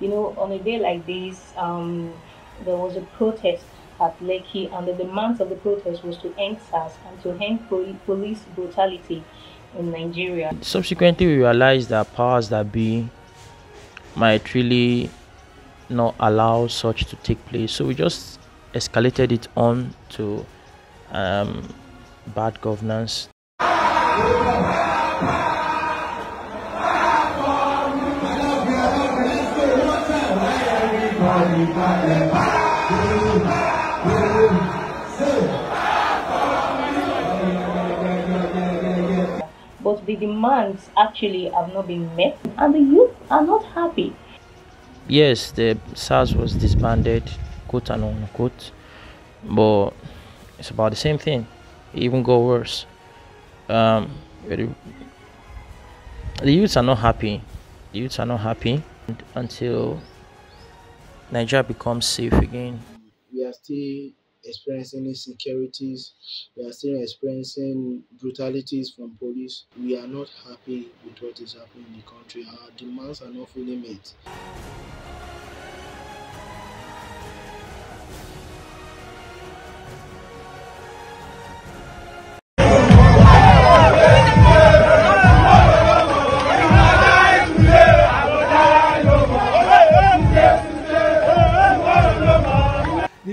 You know, on a day like this, um, there was a protest at Lekki, and the demands of the protest was to end SARS and to end pol- police brutality in Nigeria. Subsequently, we realized that powers that be might really not allow such to take place. So we just escalated it on to um, bad governance. But the demands actually have not been met, and the youth are not happy. Yes, the SARS was disbanded, quote and unquote, but it's about the same thing, even go worse. Um, the youths are not happy. The youths are not happy until Nigeria becomes safe again. We are still experiencing insecurities, we are still experiencing brutalities from police. We are not happy with what is happening in the country. Our demands are not fully met.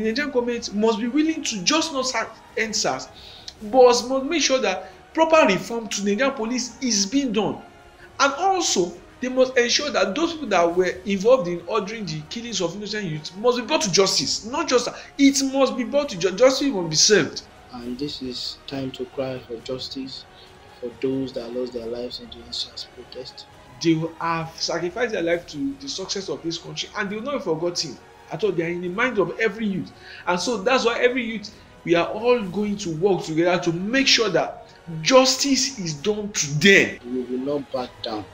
Nigerian government must be willing to just not end SARS, but must make sure that proper reform to Nigerian police is being done. And also, they must ensure that those people that were involved in ordering the killings of innocent youths must be brought to justice. Not just it must be brought to ju- justice, must be served. And this is time to cry for justice for those that lost their lives in the EndSARS protest. They have sacrificed their life to the success of this country and they will not be forgotten at all. They are in the mind of every youth. And so that's why every youth, we are all going to work together to make sure that justice is done to them. We will not back down.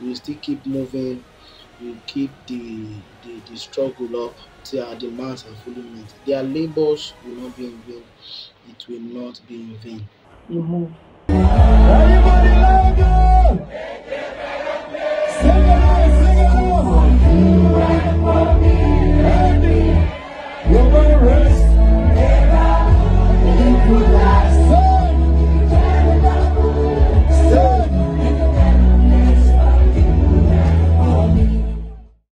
We will still keep moving. We will keep the, the, the struggle up till our demands are fully met. Their labors will not be in vain. It will not be in vain. You move.